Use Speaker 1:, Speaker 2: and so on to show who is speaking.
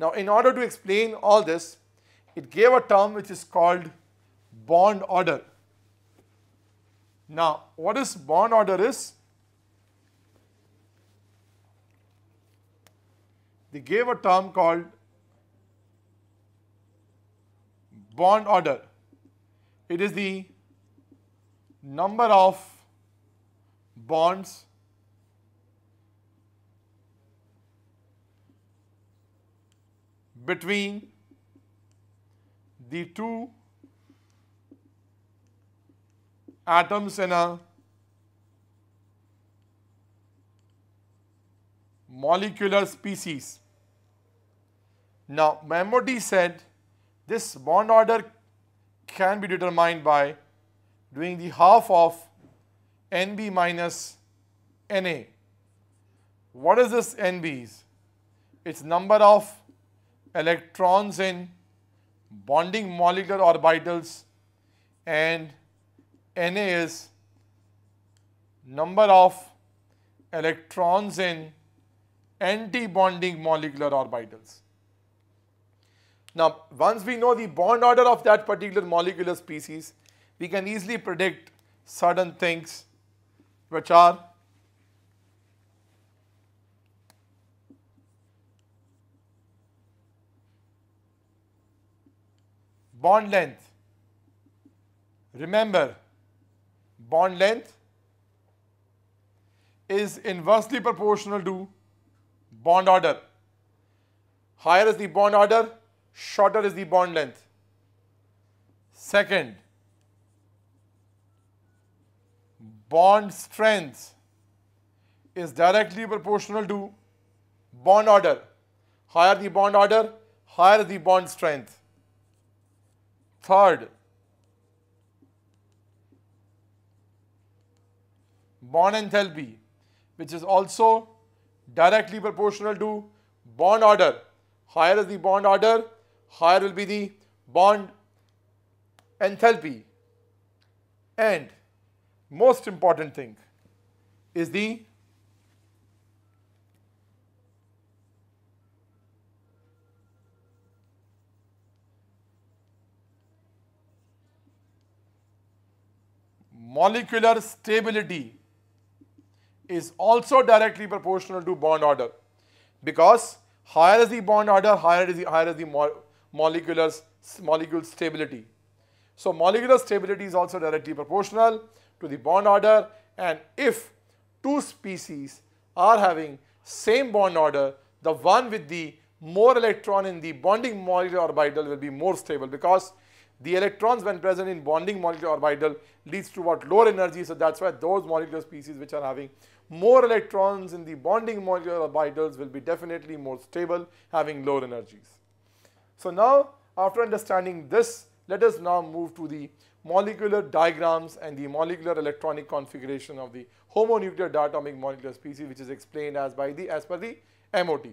Speaker 1: Now in order to explain all this, it gave a term which is called bond order. Now what is bond order is? They gave a term called bond order. It is the number of bonds between the two atoms in a molecular species. Now, MOT said this bond order can be determined by doing the half of NB minus Na. What is this NBs? It's number of electrons in bonding molecular orbitals and Na is number of electrons in anti-bonding molecular orbitals. Now, once we know the bond order of that particular molecular species, we can easily predict certain things which are bond length. Remember, bond length is inversely proportional to bond order. Higher is the bond order, shorter is the bond length. Second, bond strength is directly proportional to bond order. Higher the bond order, higher the bond strength. Third, bond enthalpy which is also directly proportional to bond order. Higher is the bond order, higher will be the bond enthalpy. And most important thing is the molecular stability is also directly proportional to bond order. Because higher is the bond order, higher is the, higher is the mo molecular, molecule stability. So, molecular stability is also directly proportional to the bond order. And if two species are having same bond order, the one with the more electron in the bonding molecular orbital will be more stable. Because the electrons when present in bonding molecular orbital leads to what lower energy. So that's why those molecular species which are having more electrons in the bonding molecular orbitals will be definitely more stable having lower energies. So now after understanding this let us now move to the molecular diagrams and the molecular electronic configuration of the homonuclear diatomic molecular species which is explained as by the as per the MOT.